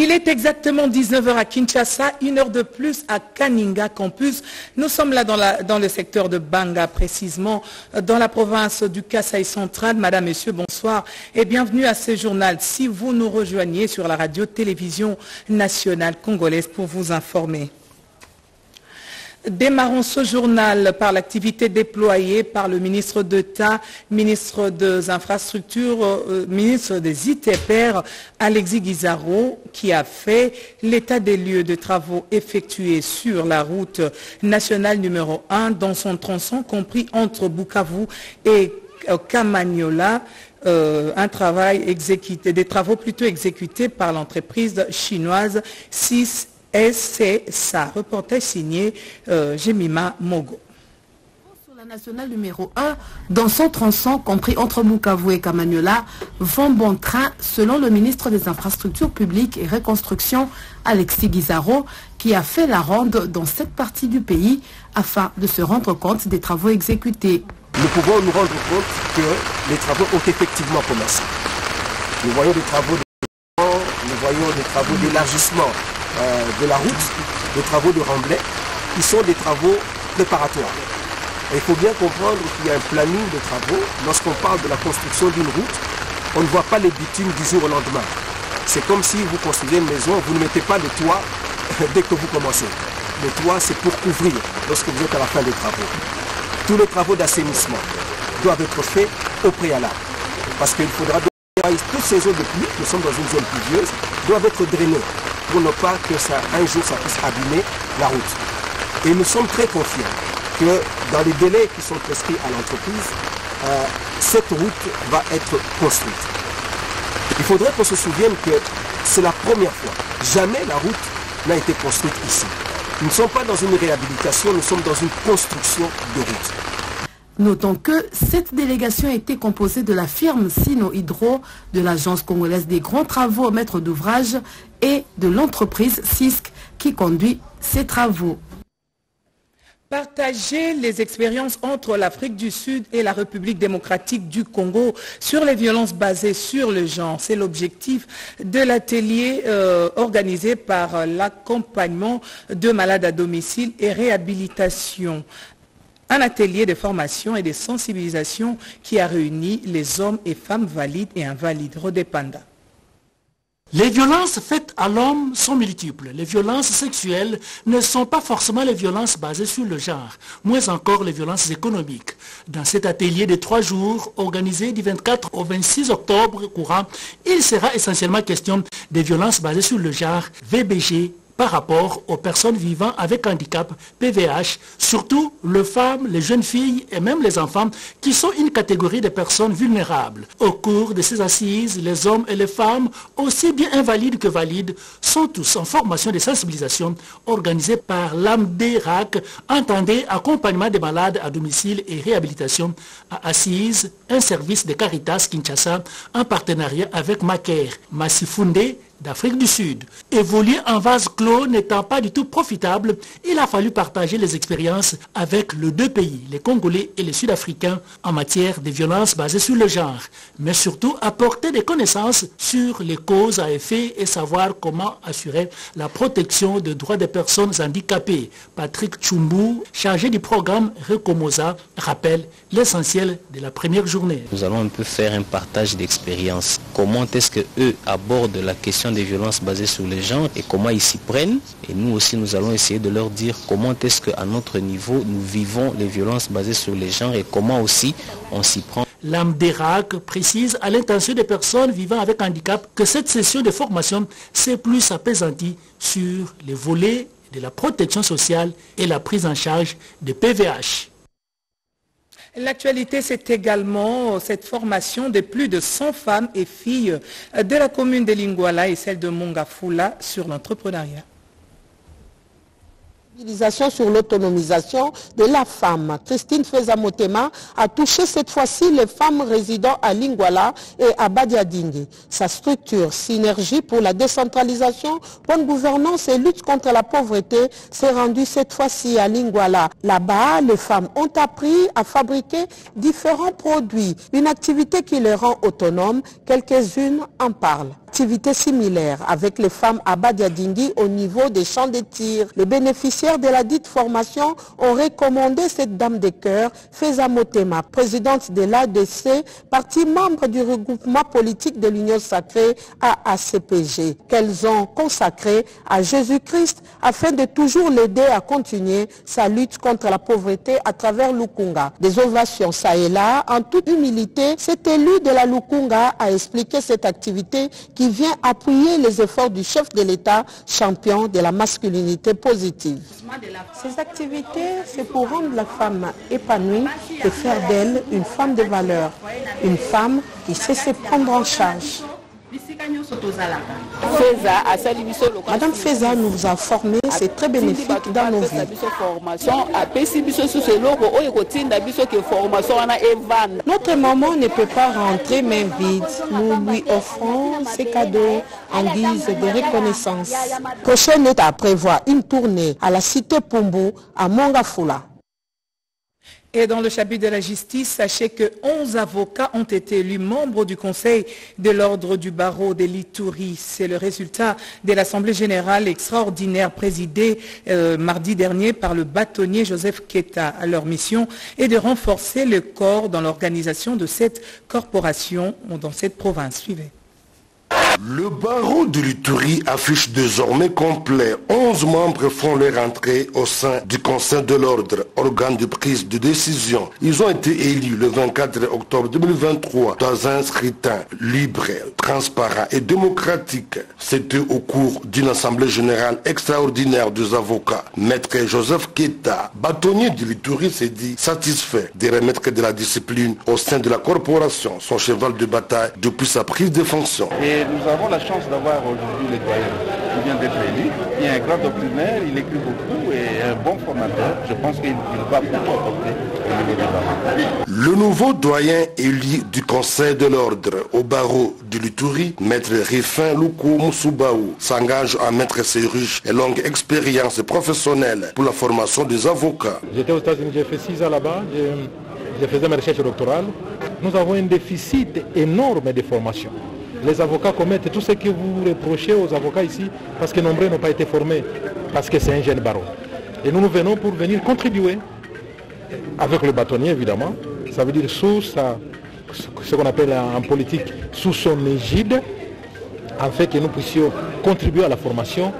Il est exactement 19h à Kinshasa, une heure de plus à Kaninga Campus. Nous sommes là dans, le secteur de Banga, précisément dans la province du Kassai central. Madame, Messieurs, bonsoir et bienvenue à ce journal. Si vous nous rejoignez sur la radio-télévision nationale congolaise pour vous informer. Démarrons ce journal par l'activité déployée par le ministre d'État, ministre des Infrastructures, euh, ministre des ITPR, Alexis Guizarro, qui a fait l'état des lieux de travaux effectués sur la route nationale numéro 1 dans son tronçon compris entre Bukavu et Camagnola. Euh, un travail exécuté, des travaux plutôt exécutés par l'entreprise chinoise 6 et c'est ça. Reportage signé euh, Jemima Mogo. Sur la nationale numéro 1, dans son tronçon compris entre Bukavu et Camagnola, vont bon train selon le ministre des Infrastructures publiques et Reconstruction, Alexis Guizarro, qui a fait la ronde dans cette partie du pays afin de se rendre compte des travaux exécutés. Nous pouvons nous rendre compte que les travaux ont effectivement commencé. Nous voyons des travaux de nous voyons des travaux d'élargissement euh, de la route, des travaux de remblai, qui sont des travaux préparatoires. il faut bien comprendre qu'il y a un planning de travaux. Lorsqu'on parle de la construction d'une route, on ne voit pas les bitumes du jour au lendemain. C'est comme si vous construisez une maison, vous ne mettez pas le toit dès que vous commencez. Le toit, c'est pour couvrir lorsque vous êtes à la fin des travaux. Tous les travaux d'assainissement doivent être faits au préalable. Parce qu'il faudra toutes ces zones de pluie, nous sommes dans une zone pluvieuse, doivent être drainées pour ne pas que ça, un jour ça puisse abîmer la route. Et nous sommes très confiants que dans les délais qui sont prescrits à l'entreprise, euh, cette route va être construite. Il faudrait qu'on se souvienne que c'est la première fois. Jamais la route n'a été construite ici. Nous ne sommes pas dans une réhabilitation, nous sommes dans une construction de route. Notons que cette délégation été composée de la firme Sino Hydro, de l'Agence congolaise des grands travaux au maître d'ouvrage et de l'entreprise CISC qui conduit ces travaux. Partager les expériences entre l'Afrique du Sud et la République démocratique du Congo sur les violences basées sur le genre. C'est l'objectif de l'atelier euh, organisé par l'accompagnement de malades à domicile et réhabilitation un atelier de formation et de sensibilisation qui a réuni les hommes et femmes valides et invalides. Rodépanda. Les violences faites à l'homme sont multiples. Les violences sexuelles ne sont pas forcément les violences basées sur le genre, moins encore les violences économiques. Dans cet atelier de trois jours, organisé du 24 au 26 octobre courant, il sera essentiellement question des violences basées sur le genre, VBG, par rapport aux personnes vivant avec handicap, PVH, surtout les femmes, les jeunes filles et même les enfants qui sont une catégorie de personnes vulnérables. Au cours de ces assises, les hommes et les femmes, aussi bien invalides que valides, sont tous en formation de sensibilisation organisée par l'AMDERAC, entendez accompagnement des malades à domicile et réhabilitation à Assise, un service de Caritas Kinshasa en partenariat avec Macaire, Massifunde, d'Afrique du Sud. Évoluer en vase clos n'étant pas du tout profitable, il a fallu partager les expériences avec les deux pays, les Congolais et les Sud-Africains, en matière de violences basées sur le genre, mais surtout apporter des connaissances sur les causes à effet et savoir comment assurer la protection des droits des personnes handicapées. Patrick Chumbu, chargé du programme Recomosa, rappelle l'essentiel de la première journée. Nous allons un peu faire un partage d'expériences. Comment est-ce que eux abordent la question des violences basées sur les gens et comment ils s'y prennent. Et nous aussi, nous allons essayer de leur dire comment est-ce qu'à notre niveau, nous vivons les violences basées sur les gens et comment aussi on s'y prend. L'AMDERAC précise à l'intention des personnes vivant avec handicap que cette session de formation s'est plus apaisantie sur les volets de la protection sociale et la prise en charge des PVH. L'actualité, c'est également cette formation de plus de 100 femmes et filles de la commune de Lingwala et celle de Mongafula sur l'entrepreneuriat. Sur l'autonomisation de la femme. Christine Feza-Motema a touché cette fois-ci les femmes résidant à Lingwala et à Badiadingue. Sa structure Synergie pour la décentralisation, bonne gouvernance et lutte contre la pauvreté s'est rendue cette fois-ci à Lingwala. Là-bas, les femmes ont appris à fabriquer différents produits, une activité qui les rend autonomes. Quelques-unes en parlent activité similaire avec les femmes à Badiadingi au niveau des champs de tir. Les bénéficiaires de la dite formation ont recommandé cette dame de cœur, Feza Motema, présidente de l'ADC, partie membre du regroupement politique de l'Union sacrée AACPG, qu'elles ont consacré à Jésus-Christ afin de toujours l'aider à continuer sa lutte contre la pauvreté à travers Lukunga. Des ovations ça et là, en toute humilité, cet élu de la Lukunga a expliqué cette activité qui vient appuyer les efforts du chef de l'État, champion de la masculinité positive. Ces activités, c'est pour rendre la femme épanouie et faire d'elle une femme de valeur, une femme qui sait se prendre en charge. Madame Feza nous a formés, c'est très bénéfique dans nos vies. Notre maman ne peut pas rentrer main vide. Nous lui offrons ces cadeaux en guise de reconnaissance. Prochaine est à prévoir une tournée à la cité Pumbu à Mongafula. Et dans le chapitre de la justice, sachez que 11 avocats ont été élus membres du Conseil de l'ordre du barreau de l'Itourie. C'est le résultat de l'Assemblée générale extraordinaire présidée euh, mardi dernier par le bâtonnier Joseph Keta. Leur mission est de renforcer le corps dans l'organisation de cette corporation dans cette province. Suivez. Le barreau de l'Itourie affiche désormais complet. 11 membres font leur entrée au sein du Conseil de l'Ordre, organe de prise de décision. Ils ont été élus le 24 octobre 2023 dans un scrutin libre, transparent et démocratique. C'était au cours d'une assemblée générale extraordinaire des avocats. Maître Joseph Keta, bâtonnier de l'Itourie, s'est dit satisfait de remettre de la discipline au sein de la corporation, son cheval de bataille depuis sa prise de fonction. Avons la chance d'avoir aujourd'hui le doyen qui vient d'être élu. Il est un grand doctrinaire, il écrit beaucoup et un bon formateur. Je pense qu'il va beaucoup apporter Le nouveau doyen élu du Conseil de l'Ordre au barreau de l'Itourie, Maître Rifin Loukou Mousoubaou, s'engage à mettre ses riches et longues expériences professionnelles pour la formation des avocats. J'étais aux États-Unis, j'ai fait six ans là-bas. Je faisais mes recherches doctorales. Nous avons un déficit énorme de formation les avocats commettent tout ce que vous reprochez aux avocats ici parce que nombreux n'ont pas été formés, parce que c'est un jeune baron. Et nous nous venons pour venir contribuer avec le bâtonnier évidemment, ça veut dire sous ce qu'on appelle en politique sous son égide, afin que nous puissions contribuer à la formation,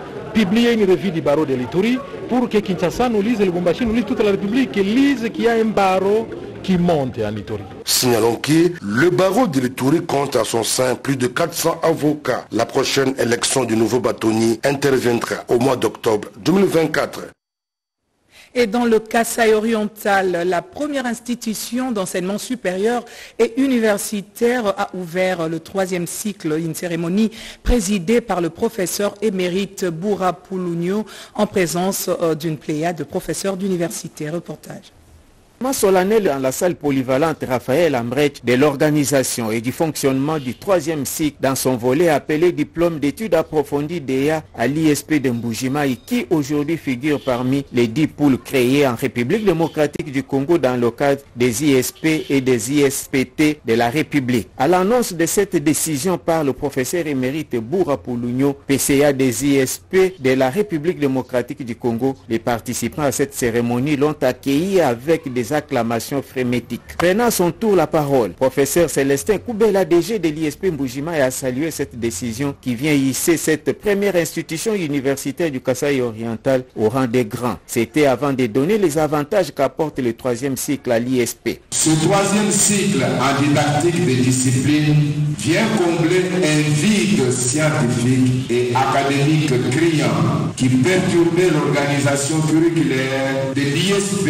publier une revue du barreau de l'Itourie pour que Kinshasa nous lise, le Lubumbashi nous lise toute la République, lise qu'il y a un barreau qui monte en Itourie. Signalons que le barreau de l'Itourie compte à son sein plus de 400 avocats. La prochaine élection du nouveau bâtonnier interviendra au mois d'octobre 2024. Et dans le Kassai oriental, la première institution d'enseignement supérieur et universitaire a ouvert le troisième cycle, une cérémonie présidée par le professeur émérite Boura Poulounio en présence euh, d'une pléiade de professeurs d'université. Reportage solennel dans la salle polyvalente Raphaël Ambret de l'organisation et du fonctionnement du troisième cycle dans son volet appelé diplôme d'études approfondies DEA à l'ISP de Mbujimaï qui aujourd'hui figure parmi les dix poules créées en République démocratique du Congo dans le cadre des ISP et des ISPT de la République. À l'annonce de cette décision par le professeur émérite Boura Poulounio, PCA des ISP de la République démocratique du Congo, les participants à cette cérémonie l'ont accueilli avec des acclamations frénétiques. Prenant son tour la parole, professeur Célestin Koubela, DG de l'ISP Mboujima, a salué cette décision qui vient hisser cette première institution universitaire du Kasaï oriental au rang des grands. C'était avant de donner les avantages qu'apporte le troisième cycle à l'ISP. Ce troisième cycle en didactique des disciplines vient combler un vide scientifique et académique criant qui perturbait l'organisation curriculaire de l'ISP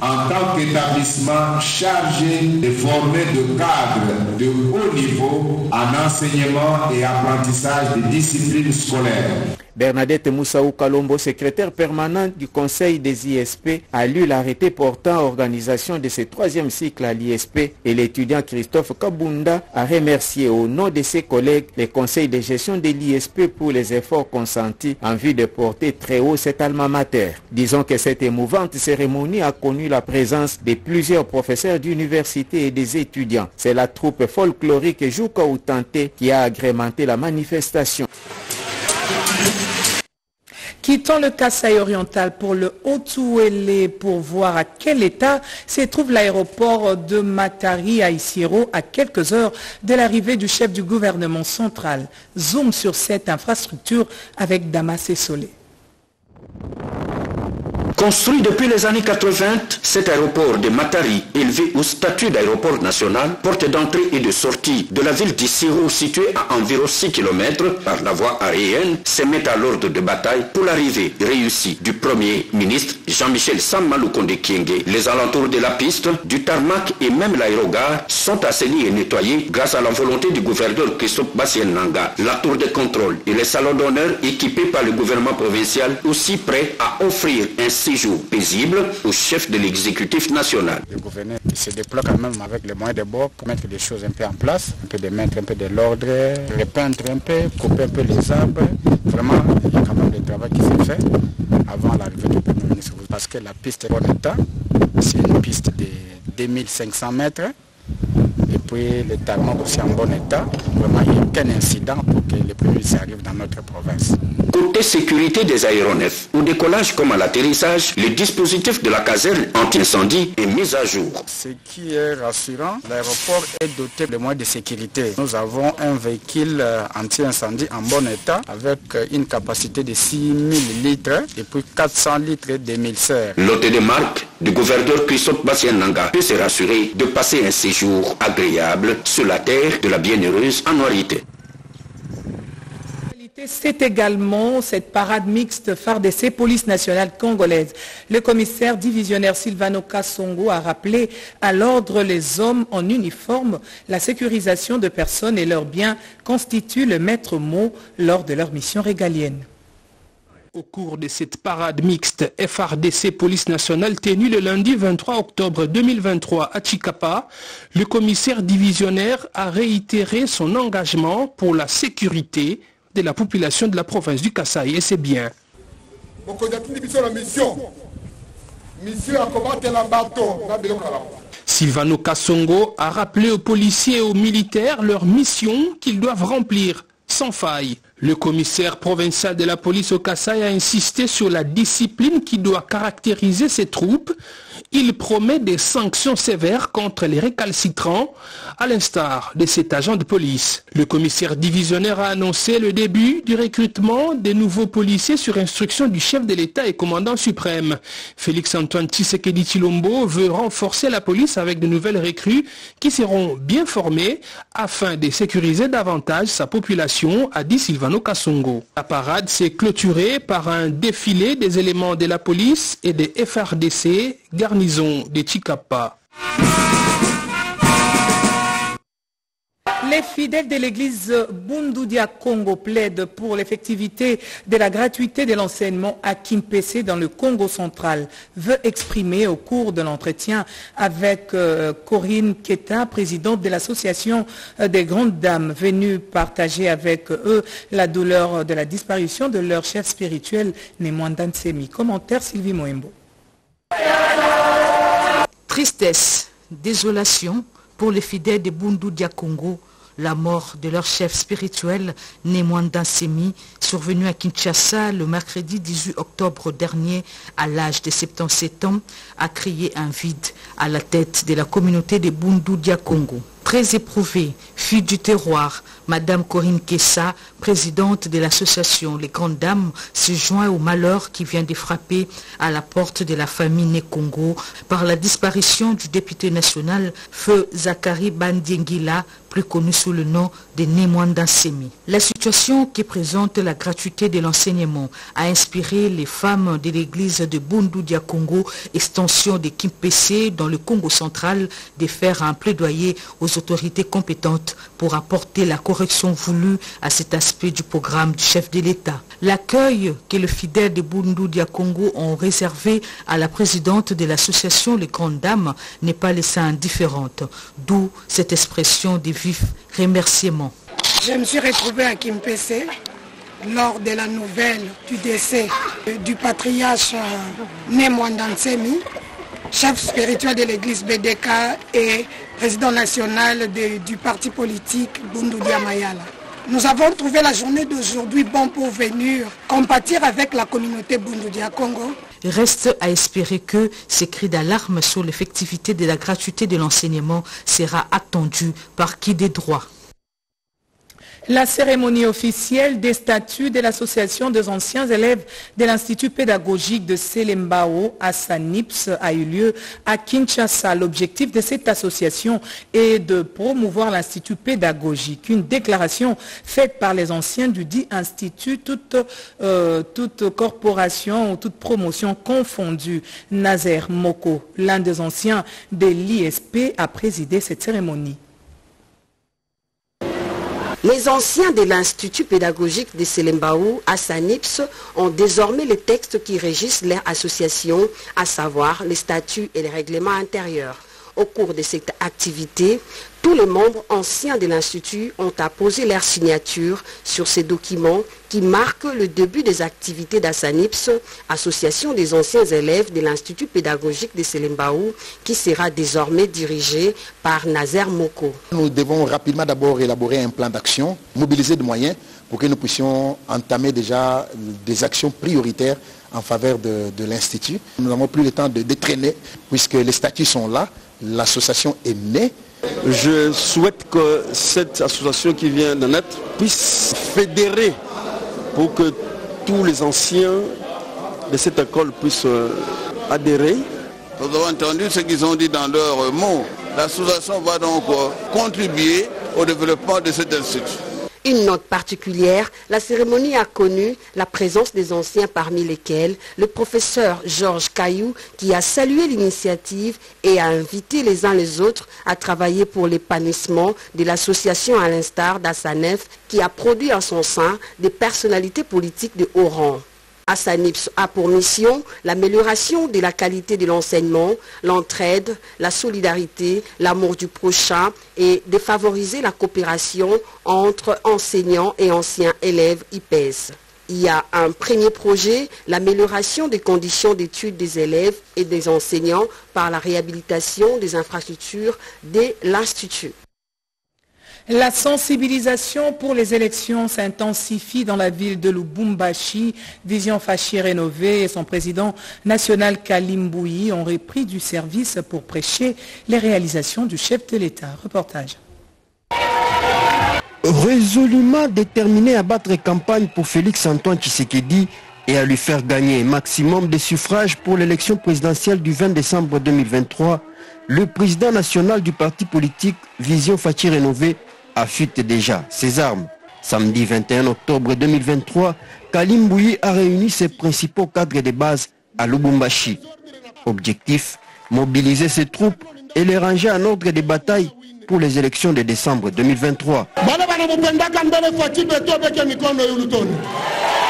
en tant qu'établissement chargé de former de cadres de haut niveau en enseignement et apprentissage des disciplines scolaires. Bernadette Moussaou Kalombo, secrétaire permanente du Conseil des ISP, a lu l'arrêté portant organisation de ce troisième cycle à l'ISP et l'étudiant Christophe Kabunda a remercié au nom de ses collègues les conseils de gestion de l'ISP pour les efforts consentis en vue de porter très haut cet alma mater. Disons que cette émouvante cérémonie a connu la présence de plusieurs professeurs d'université et des étudiants. C'est la troupe folklorique Jouka Outante qui a agrémenté la manifestation. Quittons le Kasaï oriental pour le Haut-Ouélé pour voir à quel état se trouve l'aéroport de Matari à Isiro à quelques heures de l'arrivée du chef du gouvernement central. Zoom sur cette infrastructure avec Damas et Solé. Construit depuis les années 80, cet aéroport de Matari, élevé au statut d'aéroport national, porte d'entrée et de sortie de la ville d'Issiro située à environ 6 km par la voie aérienne, se met à l'ordre de bataille pour l'arrivée réussie du Premier ministre Jean-Michel Samalou Konde Kienge. Les alentours de la piste, du tarmac et même l'aérogare sont assainis et nettoyés grâce à la volonté du gouverneur Christophe Bassien Nanga. La tour de contrôle et les salons d'honneur équipés par le gouvernement provincial aussi prêts à offrir un séjour paisible au chef de l'exécutif national. Le gouverneur se déploie quand même avec les moyens de bord pour mettre des choses un peu en place, un peu de mettre un peu de l'ordre, repeindre un peu, couper un peu les arbres. Vraiment, il y a quand même du travail qui s'est fait avant l'arrivée du Premier ministre. Parce que la piste est en état, c'est une piste de 2500 mètres. Puis le tarmac aussi en bon état. Vraiment, il n'y a aucun incident pour que le Premier ministre arrive dans notre province. Côté sécurité des aéronefs, au décollage comme à l'atterrissage, le dispositif de la caserne anti-incendie est mis à jour. Ce qui est rassurant, l'aéroport est doté de moyens de sécurité. Nous avons un véhicule anti-incendie en bon état avec une capacité de 6000 litres et puis 400 litres d'émisseurs. L'hôtel de marque du gouverneur Christophe Bassienanga peut se rassurer de passer un séjour agréable sur la terre de la bienheureuse. C'est également cette parade mixte FARDC Police nationale congolaise. Le commissaire divisionnaire Silvano Kassongo a rappelé à l'ordre les hommes en uniforme. La sécurisation de personnes et leurs biens constitue le maître mot lors de leur mission régalienne. Au cours de cette parade mixte FRDC Police nationale tenue le lundi 23 octobre 2023 à Chicapa, le commissaire divisionnaire a réitéré son engagement pour la sécurité de la population de la province du Kasaï et c'est bien. Silvano Kassongo a rappelé aux policiers et aux militaires leur mission qu'ils doivent remplir sans faille. Le commissaire provincial de la police au Kasaï a insisté sur la discipline qui doit caractériser ces troupes. Il promet des sanctions sévères contre les récalcitrants, à l'instar de cet agent de police. Le commissaire divisionnaire a annoncé le début du recrutement des nouveaux policiers sur instruction du chef de l'État et commandant suprême. Félix-Antoine Tshisekedi Chilombo veut renforcer la police avec de nouvelles recrues qui seront bien formées afin de sécuriser davantage sa population, a dit La parade s'est clôturée par un défilé des éléments de la police et des FRDC garnison de Chicapa. Les fidèles de l'église Bundudia Congo plaident pour l'effectivité de la gratuité de l'enseignement à Kimpese dans le Congo central. Veut exprimer au cours de l'entretien avec euh, Corinne Keta, présidente de l'association des grandes dames, venue partager avec eux la douleur de la disparition de leur chef spirituel, Nemwandan Semi. Commentaire Sylvie Moembo. Tristesse, désolation pour les fidèles de Bundudia Congo, la mort de leur chef spirituel, Nemwanda Semi, survenu à Kinshasa le mercredi 18 octobre dernier à l'âge de 77 ans, a créé un vide à la tête de la communauté de Bundudia Congo. Très éprouvée, fille du terroir, Madame Corinne Kessa, présidente de l'association Les Grandes Dames, se joint au malheur qui vient de frapper à la porte de la famille Né Congo par la disparition du député national Feu Zachary Bandiengila, plus connu sous le nom de Némoanda Semi. La situation qui présente la gratuité de l'enseignement a inspiré les femmes de l'église de Bundu Dia Congo, extension de Kimpese dans le Congo central, de faire un plaidoyer aux autorités compétentes pour apporter la correction voulue à cet aspect du programme du chef de l'État. L'accueil que les fidèles de Bundu Dia Congo ont réservé à la présidente de l'association Les Grandes Dames n'est pas laissée indifférente, d'où cette expression de vif remerciement. Je me suis retrouvée à Kimpese lors de la nouvelle du décès du patriarche Nemwandansemi, chef spirituel de l'église BDK et président national du parti politique Bundu Dia Mayala. Nous avons trouvé la journée d'aujourd'hui bon pour venir compatir avec la communauté Bundu Dia Congo Reste à espérer que ces cris d'alarme sur l'effectivité de la gratuité de l'enseignement sera attendu par qui des droits. La cérémonie officielle des statuts de l'Association des anciens élèves de l'Institut pédagogique de Selembao à Sanips a eu lieu à Kinshasa. L'objectif de cette association est de promouvoir l'Institut pédagogique. Une déclaration faite par les anciens du dit institut, toute, euh, toute corporation ou toute promotion confondue. Nazer Moko, l'un des anciens de l'ISP, a présidé cette cérémonie. Les anciens de l'Institut pédagogique de Selembao à Sanips ont désormais les textes qui régissent leur association, à savoir les statuts et les règlements intérieurs. Au cours de cette activité, tous les membres anciens de l'Institut ont apposé leur signature sur ces documents qui marquent le début des activités d'Assanips, association des anciens élèves de l'Institut pédagogique de Selembao, qui sera désormais dirigé par Nazer Moko. Nous devons rapidement d'abord élaborer un plan d'action, mobiliser des moyens pour que nous puissions entamer déjà des actions prioritaires en faveur de, de l'Institut. Nous n'avons plus le temps de détraîner puisque les statuts sont là, l'association est née. Je souhaite que cette association qui vient de naître puisse fédérer pour que tous les anciens de cette école puissent euh, adhérer. Nous avons entendu ce qu'ils ont dit dans leurs mots. L'association va donc euh, contribuer au développement de cet institut. Une note particulière, la cérémonie a connu la présence des anciens parmi lesquels le professeur Georges Caillou qui a salué l'initiative et a invité les uns les autres à travailler pour l'épanouissement de l'association à l'instar d'Assanef qui a produit en son sein des personnalités politiques de haut rang. Assanips a pour mission l'amélioration de la qualité de l'enseignement, l'entraide, la solidarité, l'amour du prochain et de favoriser la coopération entre enseignants et anciens élèves IPES. Il y a un premier projet, l'amélioration des conditions d'études des élèves et des enseignants par la réhabilitation des infrastructures de l'Institut. La sensibilisation pour les élections s'intensifie dans la ville de Lubumbashi. Vision Fachi rénovée et son président national Kalimboui ont repris du service pour prêcher les réalisations du chef de l'État. Reportage. Résolument déterminé à battre campagne pour Félix Antoine Tshisekedi et à lui faire gagner un maximum de suffrages pour l'élection présidentielle du 20 décembre 2023, le président national du parti politique Vision Fachi Rénové affûte déjà ses armes. Samedi 21 octobre 2023, Kalim Bouyi a réuni ses principaux cadres de base à Lubumbashi. Objectif, mobiliser ses troupes et les ranger en ordre de bataille pour les élections de décembre 2023.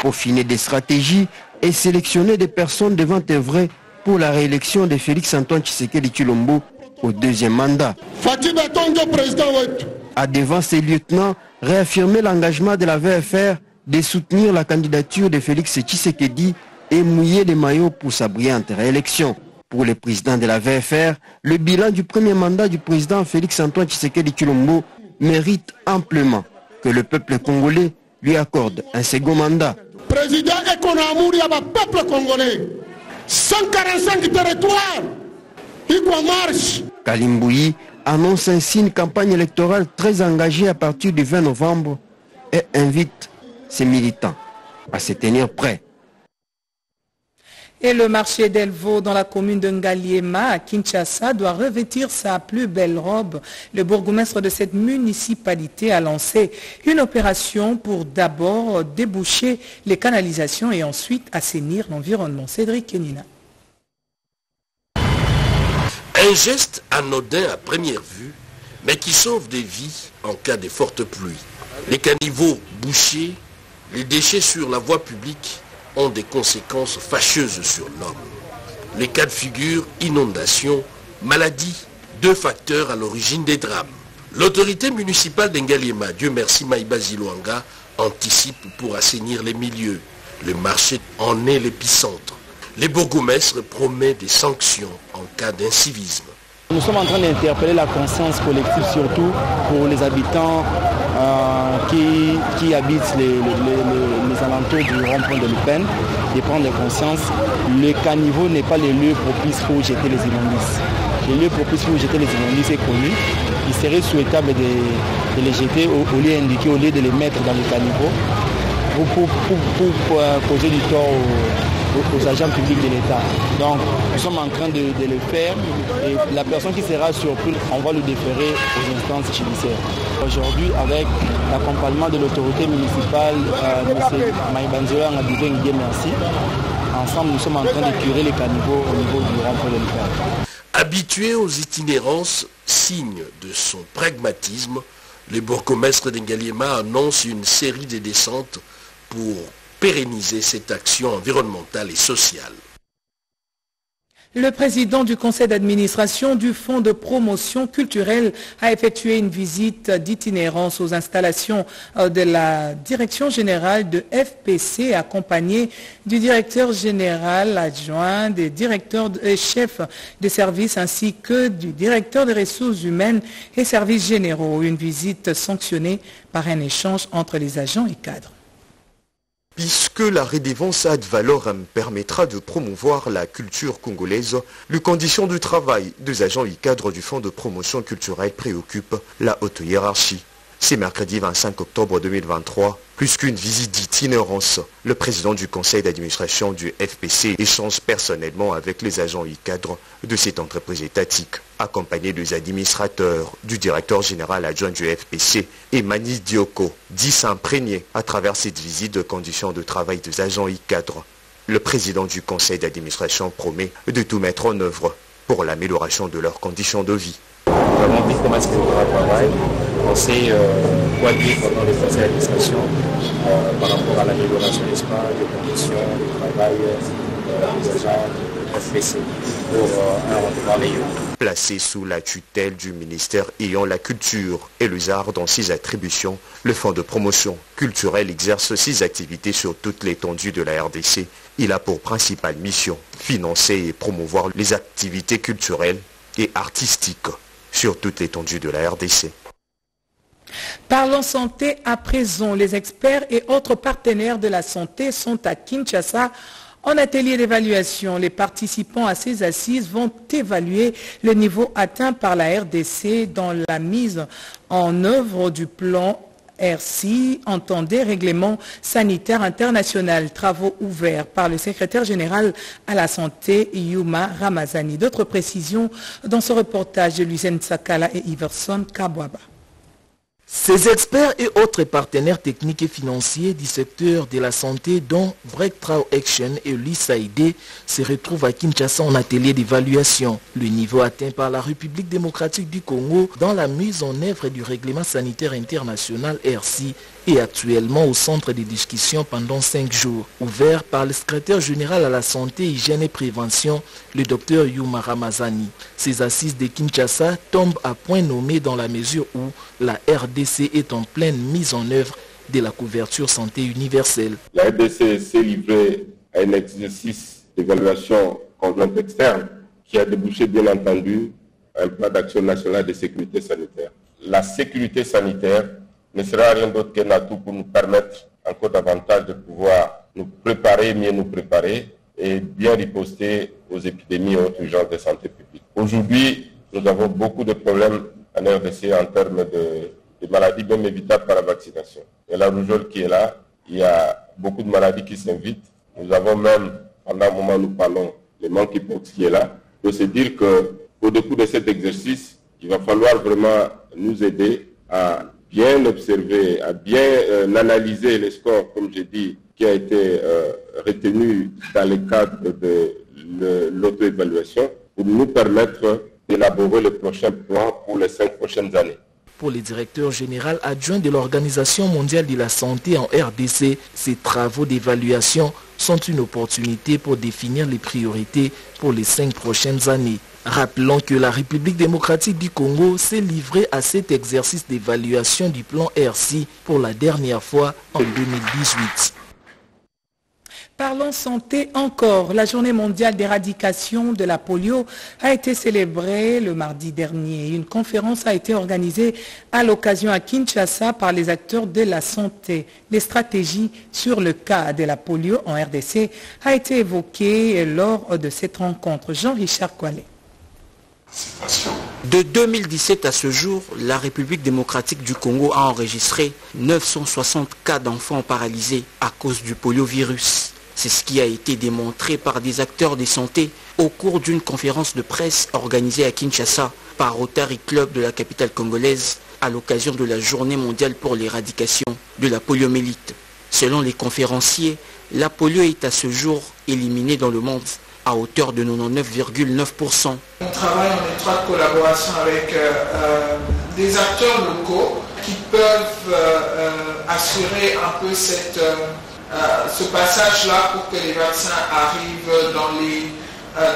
Peaufiner des stratégies et sélectionner des personnes devant œuvrer pour la réélection de Félix Antoine Tshisekedi Chilombo au deuxième mandat. A devant ses lieutenants, réaffirmer l'engagement de la VFR de soutenir la candidature de Félix Tshisekedi et mouiller les maillots pour sa brillante réélection. Pour le président de la VFR, le bilan du premier mandat du président Félix Antoine Tshisekedi Chilombo mérite amplement que le peuple congolais lui accorde un second mandat. Président Ekonamouri à peuple congolais. 145 territoires. Marche. Kalimboui annonce ainsi une campagne électorale très engagée à partir du 20 novembre et invite ses militants à se tenir prêts. Et le marché d'Elvo dans la commune de Ngaliema à Kinshasa doit revêtir sa plus belle robe. Le bourgmestre de cette municipalité a lancé une opération pour d'abord déboucher les canalisations et ensuite assainir l'environnement. Cédric Kenina. Un geste anodin à première vue, mais qui sauve des vies en cas de fortes pluies. Les caniveaux bouchés, les déchets sur la voie publique ont des conséquences fâcheuses sur l'homme. Les cas de figure, inondations, maladies, deux facteurs à l'origine des drames. L'autorité municipale d'Engaliema, Dieu merci Maïba Ziluanga, anticipe pour assainir les milieux. Le marché en est l'épicentre. Les bourgmestres promettent des sanctions en cas d'incivisme. Nous sommes en train d'interpeller la conscience collective surtout pour les habitants euh, qui, qui, habitent les, les, les, alentours du rond-point de Lupin de prendre conscience. Le caniveau n'est pas le lieu propice pour jeter les immondices. Le lieu propice pour jeter les immondices est connu. Il serait souhaitable de, de les jeter au, lieu indiqué, au lieu de les mettre dans le caniveau pour, pour, pour, pour euh, causer du tort aux, aux agents publics de l'État. Donc nous sommes en train de, le faire et la personne qui sera surprise, on va le déférer aux instances judiciaires. Aujourd'hui, avec l'accompagnement de l'autorité municipale, euh, M. Maïbanzola Ngabidé merci. Ensemble, nous sommes en train de curer les caniveaux au niveau du rempart de l'État. Habitué aux itinérances, signe de son pragmatisme, le bourgmestre d'Engaliema annonce une série de descentes pour pérenniser cette action environnementale et sociale. Le président du conseil d'administration du Fonds de promotion culturelle a effectué une visite d'itinérance aux installations de la direction générale de FPC accompagné du directeur général adjoint, des directeurs et chefs des services ainsi que du directeur des ressources humaines et services généraux. Une visite sanctionnée par un échange entre les agents et cadres puisque la rédévance ad valorem permettra de promouvoir la culture congolaise, les conditions du travail des agents et cadres du Fonds de promotion culturelle préoccupent la haute hiérarchie. C'est mercredi 25 octobre 2023, plus qu'une visite d'itinérance, le président du conseil d'administration du FPC échange personnellement avec les agents et cadres de cette entreprise étatique, accompagné des administrateurs, du directeur général adjoint du FPC, Emani Dioko, dit s'imprégner à travers cette visite de conditions de travail des agents et cadres. Le président du conseil d'administration promet de tout mettre en œuvre pour l'amélioration de leurs conditions de vie. Euh, les conseils d'administration euh, par rapport à l'amélioration des conditions travail euh. Placé sous la tutelle du ministère ayant la culture et les arts dans ses attributions, le Fonds de promotion culturelle exerce ses activités sur toute l'étendue de la RDC. Il a pour principale mission financer et promouvoir les activités culturelles et artistiques sur toute l'étendue de la RDC. Parlons santé à présent. Les experts et autres partenaires de la santé sont à Kinshasa en atelier d'évaluation. Les participants à ces assises vont évaluer le niveau atteint par la RDC dans la mise en œuvre du plan RC entendait règlement sanitaire international, travaux ouverts par le secrétaire général à la santé, Yuma Ramazani. D'autres précisions dans ce reportage de Lucien Sakala et Iverson Kabwaba. Ces experts et autres partenaires techniques et financiers du secteur de la santé dont Breakthrough Action et l'USAID se retrouvent à Kinshasa en atelier d'évaluation. Le niveau atteint par la République démocratique du Congo dans la mise en œuvre du règlement sanitaire international RC est actuellement au centre des discussions pendant cinq jours. Ouvert par le secrétaire général à la santé, hygiène et prévention, le docteur Yuma Ramazani. Ces assises de Kinshasa tombent à point nommé dans la mesure où la RDC est en pleine mise en œuvre de la couverture santé universelle. La RDC s'est livrée à un exercice d'évaluation conjointe externe qui a débouché bien entendu un plan d'action national de sécurité sanitaire. La sécurité sanitaire ne sera rien d'autre qu'un atout pour nous permettre encore davantage de pouvoir nous préparer, mieux nous préparer et bien riposter aux épidémies et autres urgences de santé publique. Aujourd'hui, nous avons beaucoup de problèmes en RDC en termes de, de maladies même évitables par la vaccination. Et la rougeole qui est là, il y a beaucoup de maladies qui s'invitent. Nous avons même pendant un moment nous parlons des manques qui est là, de se dire qu'au début de cet exercice, il va falloir vraiment nous aider à bien observer, à bien euh, analyser les scores, comme j'ai dit, qui a été euh, retenu dans le cadre de l'auto-évaluation pour nous permettre d'élaborer le prochain plan pour les cinq prochaines années. Pour le directeur général adjoint de l'Organisation mondiale de la santé en RDC, ces travaux d'évaluation sont une opportunité pour définir les priorités pour les cinq prochaines années. Rappelons que la République démocratique du Congo s'est livrée à cet exercice d'évaluation du plan RC pour la dernière fois en 2018. Parlons santé encore. La journée mondiale d'éradication de la polio a été célébrée le mardi dernier. Une conférence a été organisée à l'occasion à Kinshasa par les acteurs de la santé. Les stratégies sur le cas de la polio en RDC a été évoquée lors de cette rencontre. Jean-Richard Coalet. De 2017 à ce jour, la République démocratique du Congo a enregistré 960 cas d'enfants paralysés à cause du poliovirus. C'est ce qui a été démontré par des acteurs de santé au cours d'une conférence de presse organisée à Kinshasa par Rotary Club de la capitale congolaise à l'occasion de la journée mondiale pour l'éradication de la poliomélite. Selon les conférenciers, la polio est à ce jour éliminée dans le monde à hauteur de 99,9%. On travaille en étroite collaboration avec euh, euh, des acteurs locaux qui peuvent euh, assurer un peu cette ce passage-là pour que les vaccins arrivent dans les,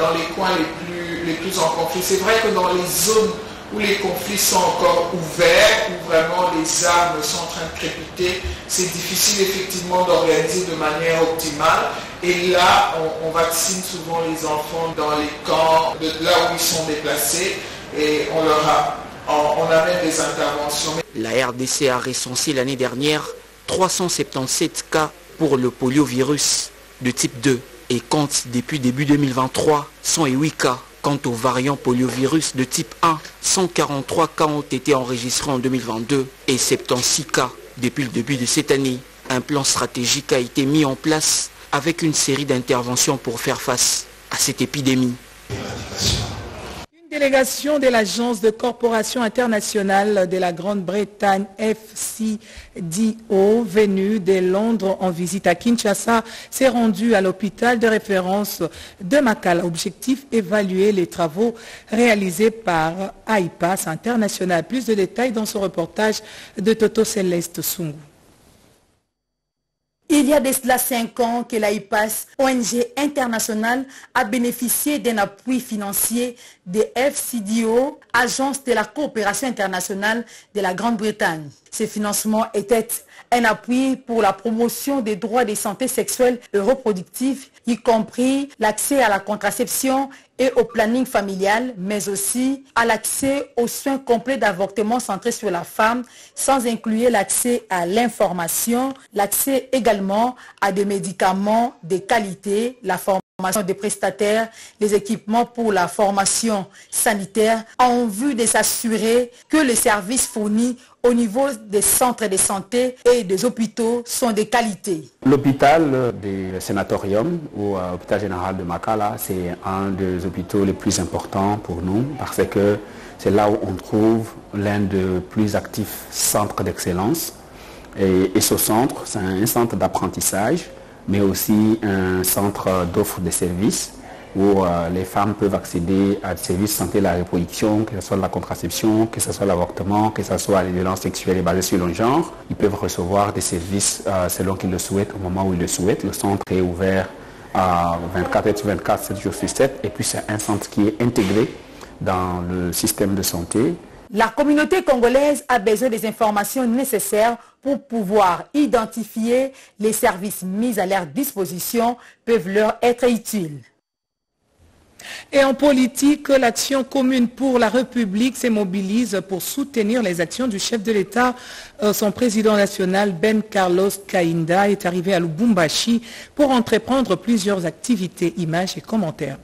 dans les coins les plus, les plus en conflit. C'est vrai que dans les zones où les conflits sont encore ouverts, où vraiment les armes sont en train de crépiter, c'est difficile effectivement d'organiser de manière optimale. Et là, on, vaccine souvent les enfants dans les camps, de là où ils sont déplacés, et on leur a, on, on amène des interventions. La RDC a recensé l'année dernière 377 cas pour le poliovirus de type 2 et compte depuis début 2023 108 cas. Quant au variant poliovirus de type 1, 143 cas ont été enregistrés en 2022 et 76 cas depuis le début de cette année. Un plan stratégique a été mis en place avec une série d'interventions pour faire face à cette épidémie délégation de l'agence de corporation internationale de la Grande-Bretagne FCDO venue de Londres en visite à Kinshasa s'est rendue à l'hôpital de référence de Makala. Objectif évaluer les travaux réalisés par AIPAS International. Plus de détails dans ce reportage de Toto Céleste Sungu. Il y a de cela cinq ans que l'AIPAS, ONG internationale, a bénéficié d'un appui financier de FCDO, Agence de la coopération internationale de la Grande-Bretagne. Ce financement était un appui pour la promotion des droits des santé sexuelle et reproductive, y compris l'accès à la contraception et au planning familial, mais aussi à l'accès aux soins complets d'avortement centrés sur la femme, sans inclure l'accès à l'information, l'accès également à des médicaments de qualité, la formation des prestataires, les équipements pour la formation sanitaire en vue de s'assurer que les services fournis au niveau des centres de santé et des hôpitaux sont de qualité. L'hôpital du sénatorium ou l'hôpital euh, général de Makala, c'est un des hôpitaux les plus importants pour nous parce que c'est là où on trouve l'un des plus actifs centres d'excellence. Et, et ce centre, c'est un centre d'apprentissage mais aussi un centre d'offre de services où euh, les femmes peuvent accéder à des services santé de la reproduction, que ce soit la contraception, que ce soit l'avortement, que ce soit les violences sexuelles basées sur le genre. Ils peuvent recevoir des services euh, selon qu'ils le souhaitent au moment où ils le souhaitent. Le centre est ouvert à 24 heures sur 24, 7 jours sur 7. Et puis c'est un centre qui est intégré dans le système de santé. La communauté congolaise a besoin des informations nécessaires pour pouvoir identifier les services mis à leur disposition peuvent leur être utiles. Et en politique, l'action commune pour la République se mobilise pour soutenir les actions du chef de l'État. Euh, son président national, Ben Carlos Kainda, est arrivé à Lubumbashi pour entreprendre plusieurs activités, images et commentaires.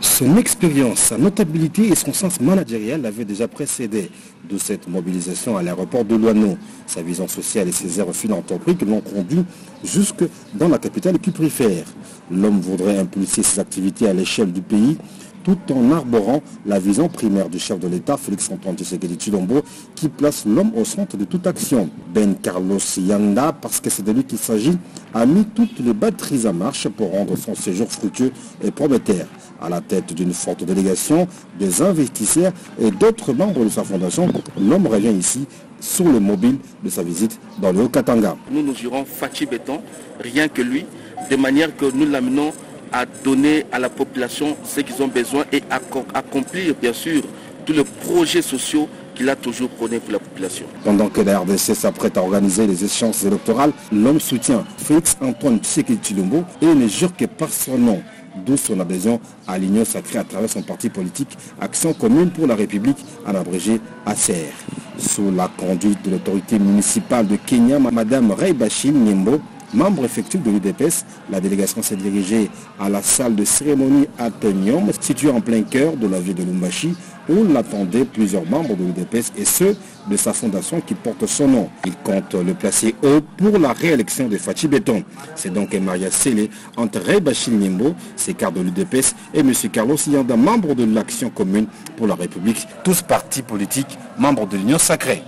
Son expérience, sa notabilité et son sens managérial l'avaient déjà précédé de cette mobilisation à l'aéroport de Loineau. Sa vision sociale et ses airs philanthropiques l'ont conduit jusque dans la capitale préfère. L'homme voudrait impulser ses activités à l'échelle du pays tout en arborant la vision primaire du chef de l'État, Félix-Antoine Tshisekedi Chilombo, qui place l'homme au centre de toute action. Ben Carlos Yanda, parce que c'est de lui qu'il s'agit, a mis toutes les batteries en marche pour rendre son séjour fructueux et prometteur. À la tête d'une forte délégation, des investisseurs et d'autres membres de sa fondation, l'homme revient ici sur le mobile de sa visite dans le Haut-Katanga. Nous nous irons Fachi Béton, rien que lui, de manière que nous l'amenons à donner à la population ce qu'ils ont besoin et à accomplir bien sûr tous les projets sociaux qu'il a toujours prôné pour la population. Pendant que la RDC s'apprête à organiser les échéances électorales, l'homme soutient Félix Antoine Tshisekedi Chilombo et ne jure que par son nom, d'où son adhésion à l'Union sacrée à travers son parti politique Action commune pour la République, en abrégé ACR. Sous la conduite de l'autorité municipale de Kenya, Madame Bachim Nyembo, membre effectif de l'UDPS, la délégation s'est dirigée à la salle de cérémonie Athénium, située en plein cœur de la ville de Lumbashi, où l'attendaient plusieurs membres de l'UDPS et ceux de sa fondation qui porte son nom. Il compte le placer haut pour la réélection de Fatih Béton. C'est donc un mariage scellé entre Ray Bachil Nimbo, secrétaire de l'UDPS, et M. Carlos Yanda, membre de l'Action commune pour la République, tous partis politiques, membres de l'Union sacrée.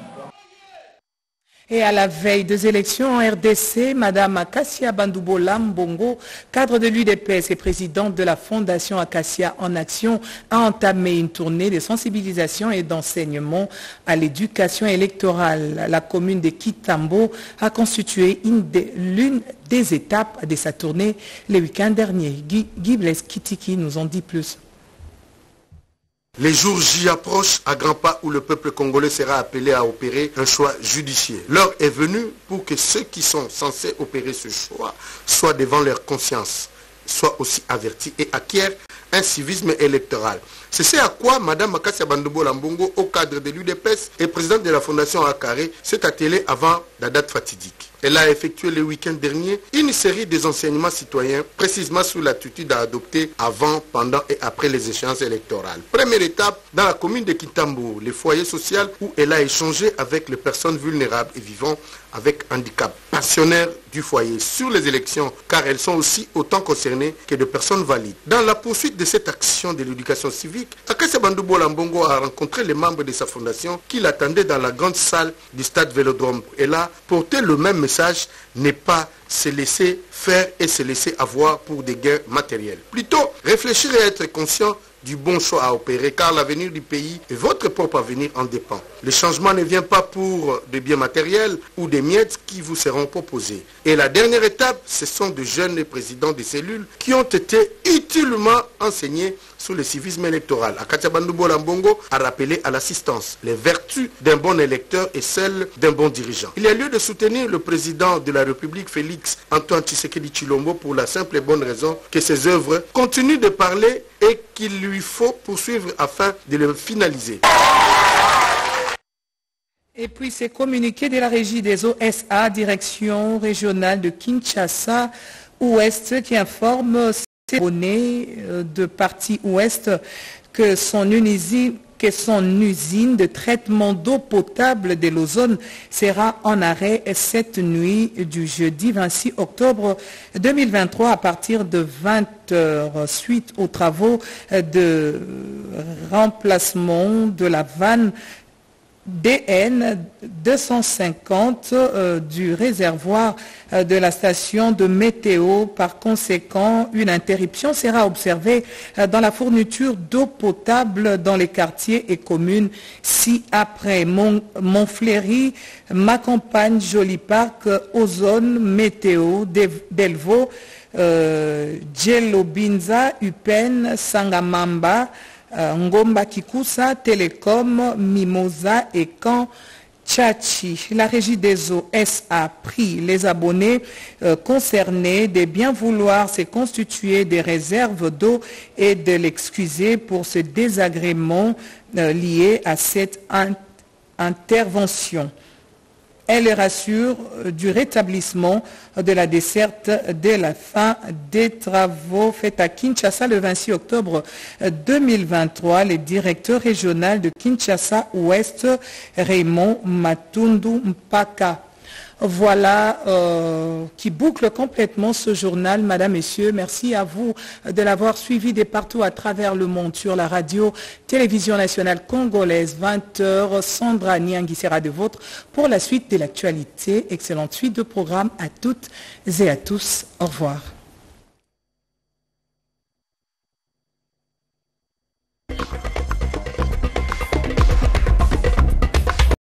Et à la veille des élections en RDC, Mme Akassia Bandoubola Mbongo, cadre de l'UDPS et présidente de la Fondation Acacia en Action, a entamé une tournée de sensibilisation et d'enseignement à l'éducation électorale. La commune de Kitambo a constitué l'une des étapes de sa tournée le week-end dernier. Guy, Guy Kitiki nous en dit plus. Les jours J approchent à grands pas où le peuple congolais sera appelé à opérer un choix judiciaire. L'heure est venue pour que ceux qui sont censés opérer ce choix soient devant leur conscience, soient aussi avertis et acquièrent un civisme électoral. C'est ce à quoi Mme Makassia Bandobo Lambongo, au cadre de l'UDPS et présidente de la Fondation Akare, s'est attelée avant la date fatidique. Elle a effectué le week-end dernier une série des enseignements citoyens, précisément sur l'attitude à adopter avant, pendant et après les échéances électorales. Première étape, dans la commune de Kitambo, le foyer social où elle a échangé avec les personnes vulnérables et vivant avec handicap, pensionnaires du foyer sur les élections, car elles sont aussi autant concernées que de personnes valides. Dans la poursuite de cette action de l'éducation Bandoubo Lambongo a rencontré les membres de sa fondation qui l'attendaient dans la grande salle du stade Vélodrome. Elle a porté le même message, n'est pas se laisser faire et se laisser avoir pour des gains matériels. Plutôt, réfléchir et être conscient du bon choix à opérer, car l'avenir du pays et votre propre avenir en dépend. Le changement ne vient pas pour des biens matériels ou des miettes qui vous seront proposés. Et la dernière étape, ce sont de jeunes présidents des cellules qui ont été utilement enseignés sur le civisme électoral. Akatia Bandoubo Lambongo a rappelé à l'assistance les vertus d'un bon électeur et celles d'un bon dirigeant. Il y a lieu de soutenir le président de la République, Félix Antoine Tshisekedi Chilombo, pour la simple et bonne raison que ses œuvres continuent de parler et qu'il lui faut poursuivre afin de le finaliser. Et puis c'est communiqué de la régie des OSA, direction régionale de Kinshasa, Ouest, qui informe de partie Ouest que son usine que son usine de traitement d'eau potable de l'ozone sera en arrêt cette nuit du jeudi 26 octobre 2023 à partir de 20 heures. Suite aux travaux de remplacement de la vanne DN 250 euh, du réservoir euh, de la station de météo. Par conséquent, une interruption sera observée euh, dans la fourniture d'eau potable dans les quartiers et communes ci-après. Montfléry, ma campagne Joli Parc, Ozone, Météo, Delvaux, Djelobinza, Upen, Sangamamba, Ngomba Kikusa, Télécom, Mimosa et Camp Tchachi. La régie des eaux a pris les abonnés euh, concernés de bien vouloir se constituer des réserves d'eau et de l'excuser pour ce désagrément euh, lié à cette intervention. Elle rassure du rétablissement de la desserte dès la fin des travaux faits à Kinshasa le 26 octobre 2023. Le directeur régional de Kinshasa Ouest, Raymond Matundu Mpaka. Voilà euh, qui boucle complètement ce journal, Madame, Messieurs. Merci à vous de l'avoir suivi de partout à travers le monde sur la radio, télévision nationale congolaise, 20h. Sandra Niangui sera de vôtre pour la suite de l'actualité. Excellente suite de programme à toutes et à tous. Au revoir.